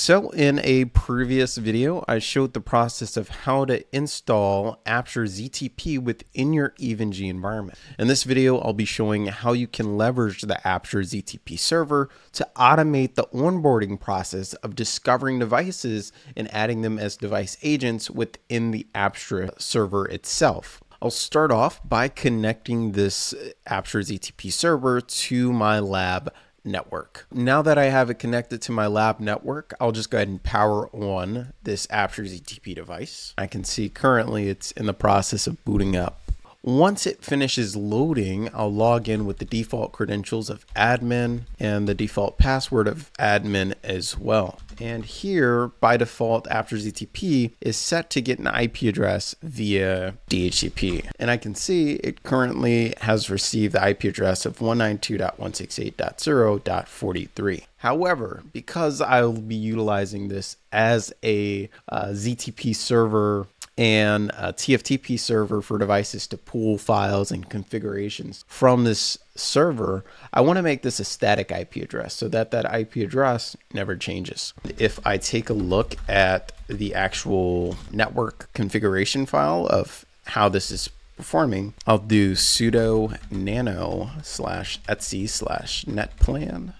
So in a previous video, I showed the process of how to install Apstra ZTP within your EVE-NG environment. In this video, I'll be showing how you can leverage the Apstra ZTP server to automate the onboarding process of discovering devices and adding them as device agents within the Apstra server itself. I'll start off by connecting this Apstra ZTP server to my lab network. Now that I have it connected to my lab network, I'll just go ahead and power on this Apstra ZTP device. I can see currently it's in the process of booting up. Once it finishes loading, I'll log in with the default credentials of admin and the default password of admin as well. And here, by default, after ZTP is set to get an IP address via DHCP. And I can see it currently has received the IP address of 192.168.0.43. However, because I'll be utilizing this as a uh, ZTP server and a TFTP server for devices to pull files and configurations from this server, I want to make this a static IP address so that that IP address never changes. If I take a look at the actual network configuration file of how this is performing, I'll do sudo nano slash etc slash netplan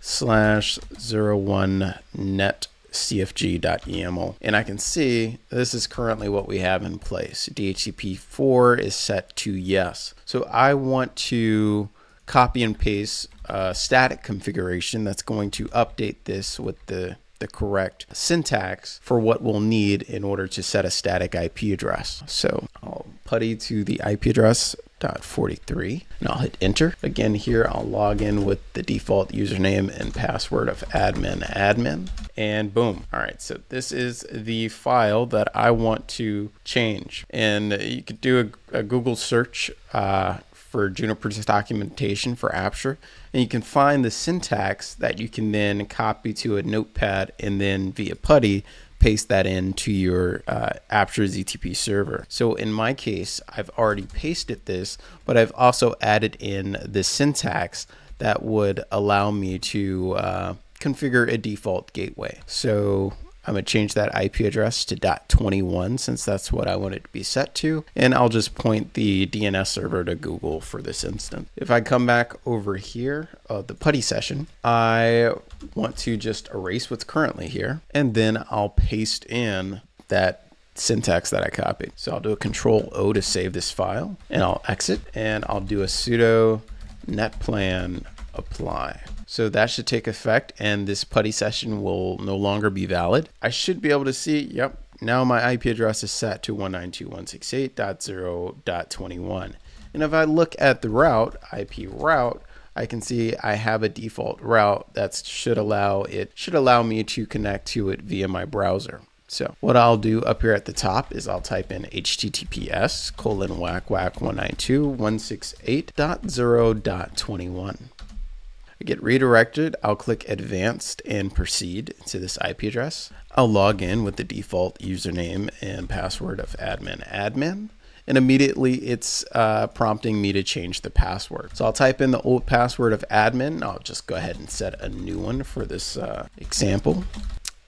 slash 01 net cfg.yaml. And I can see this is currently what we have in place. DHCP4 is set to yes. So I want to copy and paste a static configuration that's going to update this with the the correct syntax for what we'll need in order to set a static IP address. So I'll putty to the IP address dot 43 and I'll hit enter. Again here I'll log in with the default username and password of admin admin and boom. All right, so this is the file that I want to change. And you could do a, a Google search uh, for Juniper's documentation for Apstra, and you can find the syntax that you can then copy to a notepad and then via putty paste that into your uh, Apstra ZTP server. So in my case, I've already pasted this, but I've also added in the syntax that would allow me to uh, configure a default gateway. So I'm going to change that IP address to .21 since that's what I want it to be set to. And I'll just point the DNS server to Google for this instance. If I come back over here, uh, the putty session, I want to just erase what's currently here. And then I'll paste in that syntax that I copied. So I'll do a control O to save this file and I'll exit and I'll do a sudo netplan apply. So that should take effect and this putty session will no longer be valid. I should be able to see, yep, now my IP address is set to 192.168.0.21. And if I look at the route, IP route, I can see I have a default route that should allow it should allow me to connect to it via my browser. So what I'll do up here at the top is I'll type in https colon whack whack 192.168.0.21. Get redirected, I'll click advanced and proceed to this IP address. I'll log in with the default username and password of admin admin and immediately it's uh, prompting me to change the password. So I'll type in the old password of admin. I'll just go ahead and set a new one for this uh, example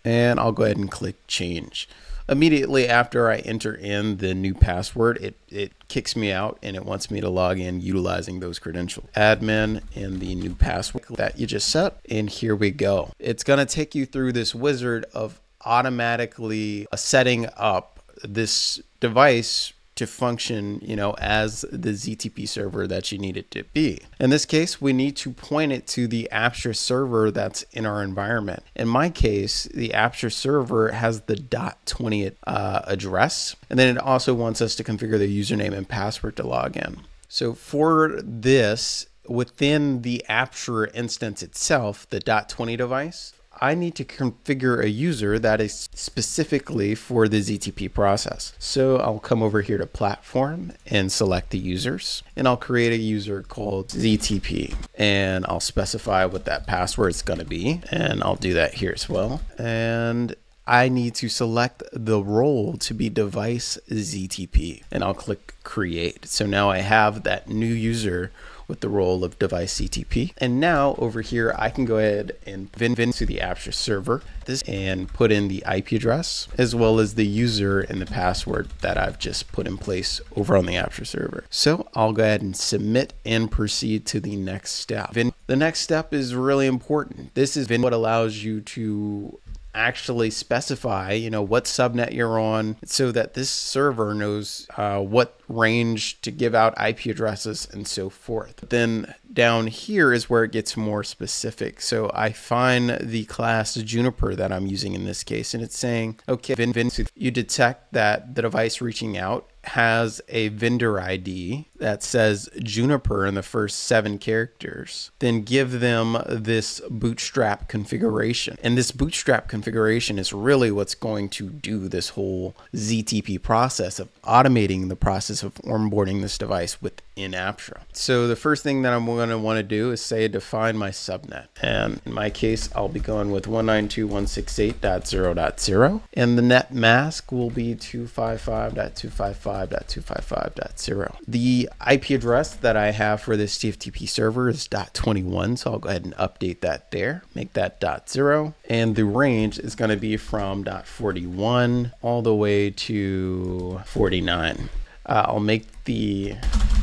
and I'll go ahead and click change immediately after I enter in the new password, it, it kicks me out and it wants me to log in utilizing those credentials. Admin and the new password that you just set. And here we go. It's going to take you through this wizard of automatically setting up this device to function, you know, as the ZTP server that you need it to be. In this case, we need to point it to the Apstra server that's in our environment. In my case, the Apstra server has the .20 uh, address, and then it also wants us to configure the username and password to log in. So for this, within the Apstra instance itself, the .20 device, I need to configure a user that is specifically for the ZTP process. So I'll come over here to platform and select the users and I'll create a user called ZTP and I'll specify what that password is going to be and I'll do that here as well. And I need to select the role to be device ZTP and I'll click create. So now I have that new user with the role of device ZTP. And now over here, I can go ahead and vin vin to the Apstra server this and put in the IP address as well as the user and the password that I've just put in place over on the Apstra server. So I'll go ahead and submit and proceed to the next step. The next step is really important. This is Vin what allows you to actually specify, you know, what subnet you're on so that this server knows uh, what range to give out IP addresses and so forth. Then down here is where it gets more specific. So I find the class Juniper that I'm using in this case, and it's saying, okay, Vin, Vin, you detect that the device reaching out has a vendor ID that says Juniper in the first seven characters, then give them this bootstrap configuration. And this bootstrap configuration is really what's going to do this whole ZTP process of automating the process of onboarding this device within Apstra. So the first thing that I'm going to want to do is say define my subnet. And in my case, I'll be going with 192.168.0.0. And the net mask will be 255.255 255.255.0. The IP address that I have for this TFTP server is .21, so I'll go ahead and update that there, make that .0, and the range is going to be from .41 all the way to 49. Uh, I'll make the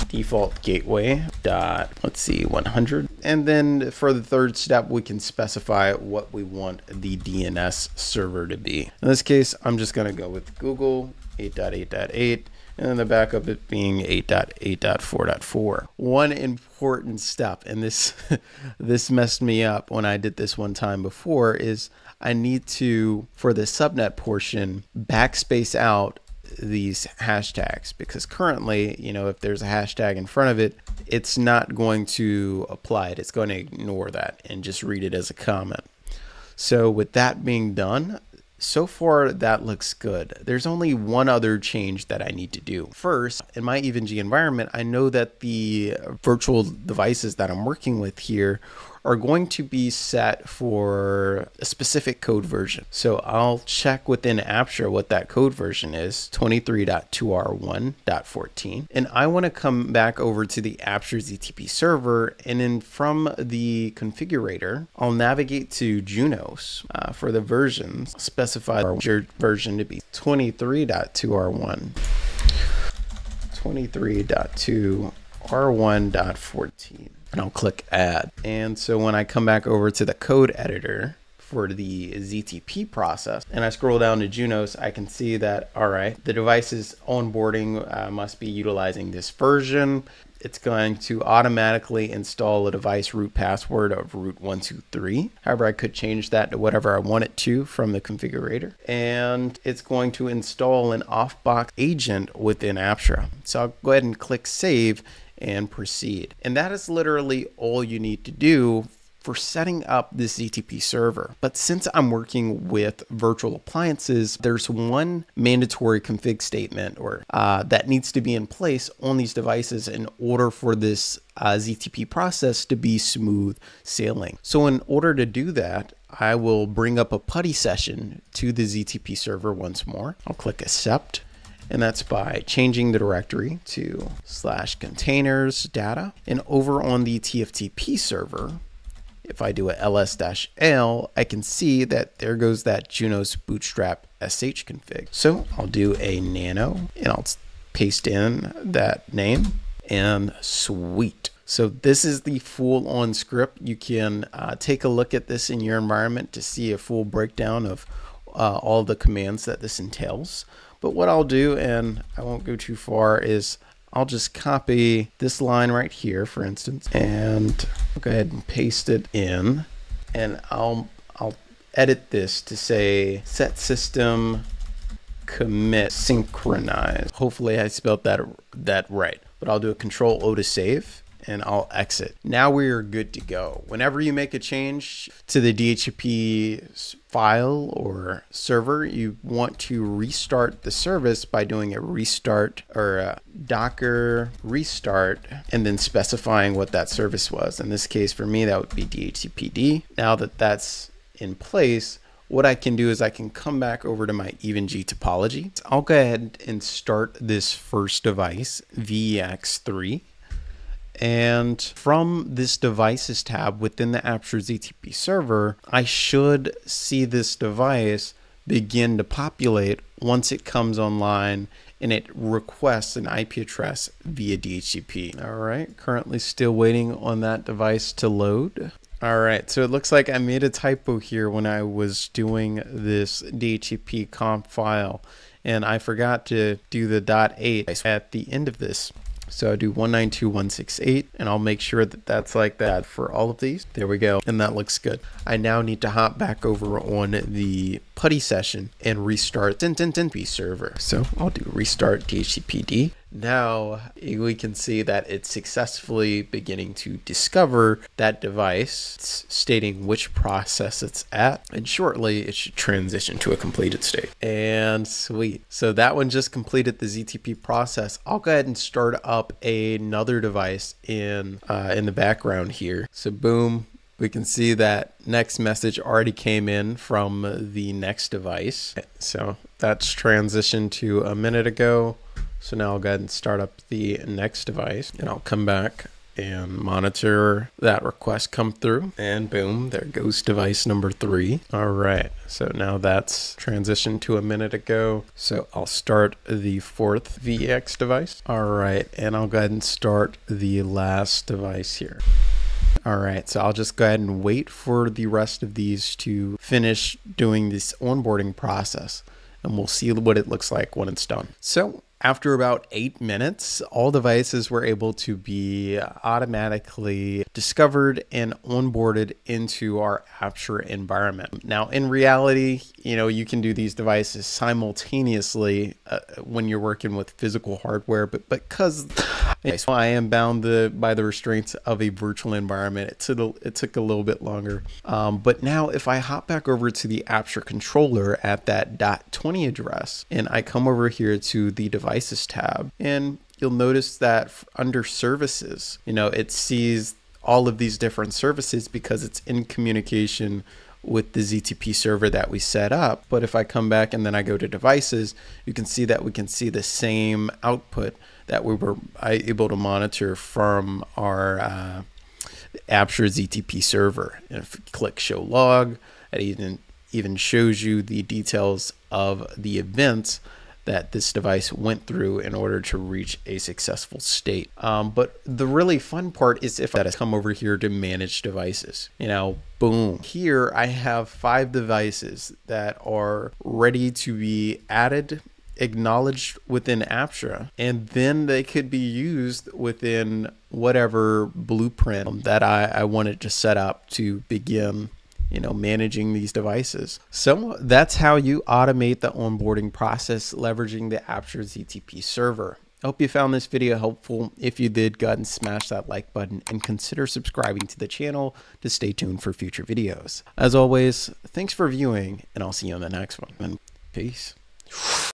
default gateway dot let's see 100 and then for the third step we can specify what we want the DNS server to be. In this case I'm just going to go with Google 8.8.8 and then the backup it being 8.8.4.4. One important step, and this this messed me up when I did this one time before, is I need to, for the subnet portion, backspace out these hashtags because currently, you know, if there's a hashtag in front of it, it's not going to apply it. It's going to ignore that and just read it as a comment. So with that being done, so far, that looks good. There's only one other change that I need to do. First, in my EVE-NG environment, I know that the virtual devices that I'm working with here are going to be set for a specific code version. So I'll check within Apstra what that code version is, 23.2r1.14. And I want to come back over to the Apstra ZTP server. And then from the configurator, I'll navigate to Junos uh, for the versions, specify your version to be 23.2r1. 23.2r1.14 and I'll click add. And so when I come back over to the code editor for the ZTP process and I scroll down to Junos, I can see that, all right, the device's onboarding uh, must be utilizing this version. It's going to automatically install a device root password of root123. However, I could change that to whatever I want it to from the configurator. And it's going to install an off-box agent within Apstra. So I'll go ahead and click save and proceed. And that is literally all you need to do for setting up this ZTP server. But since I'm working with virtual appliances, there's one mandatory config statement or uh, that needs to be in place on these devices in order for this uh, ZTP process to be smooth sailing. So in order to do that, I will bring up a PuTTY session to the ZTP server once more. I'll click accept and that's by changing the directory to slash containers data. And over on the TFTP server, if I do a ls-l, I can see that there goes that Junos bootstrap sh config. So I'll do a nano and I'll paste in that name and sweet. So this is the full on script. You can uh, take a look at this in your environment to see a full breakdown of uh, all the commands that this entails. But what I'll do, and I won't go too far, is I'll just copy this line right here, for instance, and I'll go ahead and paste it in. And I'll I'll edit this to say set system commit synchronize. Hopefully I spelled that that right. But I'll do a control O to save and I'll exit. Now we're good to go. Whenever you make a change to the DHCP file or server, you want to restart the service by doing a restart or a docker restart and then specifying what that service was. In this case, for me, that would be DHCPD. Now that that's in place, what I can do is I can come back over to my EVE-NG topology. I'll go ahead and start this first device, VEX3 And from this devices tab within the Apstra ZTP server, I should see this device begin to populate once it comes online and it requests an IP address via DHCP. All right, currently still waiting on that device to load. All right, so it looks like I made a typo here when I was doing this DHCP conf file, and I forgot to do the .8 at the end of this. So I do 192.168 and I'll make sure that that's like that for all of these. There we go. And that looks good. I now need to hop back over on the PuTTY session and restart the server. So I'll do restart DHCPD. Now we can see that it's successfully beginning to discover that device, it's stating which process it's at, and shortly it should transition to a completed state. And sweet. So that one just completed the ZTP process. I'll go ahead and start up another device in uh, in the background here. So boom, we can see that next message already came in from the next device. So that's transitioned to a minute ago. So now I'll go ahead and start up the next device and I'll come back and monitor that request come through. And boom there goes device number three. All right so now that's transitioned to a minute ago. So i'll start the fourth vex device. All right and i'll go ahead and start the last device here. All right, so I'll just go ahead and wait for the rest of these to finish doing this onboarding process and we'll see what it looks like when it's done. So after about eight minutes, all devices were able to be automatically discovered and onboarded into our Apstra environment. Now, in reality, you know, you can do these devices simultaneously uh, when you're working with physical hardware, but because I am bound the, by the restraints of a virtual environment, it took a, it took a little bit longer. Um, but now, if I hop back over to the Apstra controller at that .20 address, and I come over here to the devices tab and you'll notice that under services, you know, it sees all of these different services because it's in communication with the ZTP server that we set up. But if I come back and then I go to devices, you can see that we can see the same output that we were able to monitor from our uh, Apstra ZTP server. And if you click show log, it even, even shows you the details of the events that this device went through in order to reach a successful state. Um, but the really fun part is if I come over here to manage devices. You know, boom. Here I have five devices that are ready to be added acknowledged within Apstra, and then they could be used within whatever blueprint that I, I wanted to set up to begin you know, managing these devices. So that's how you automate the onboarding process leveraging the Apstra ZTP server. I hope you found this video helpful. If you did, go ahead and smash that like button and consider subscribing to the channel to stay tuned for future videos. As always, thanks for viewing, and I'll see you on the next one. And peace.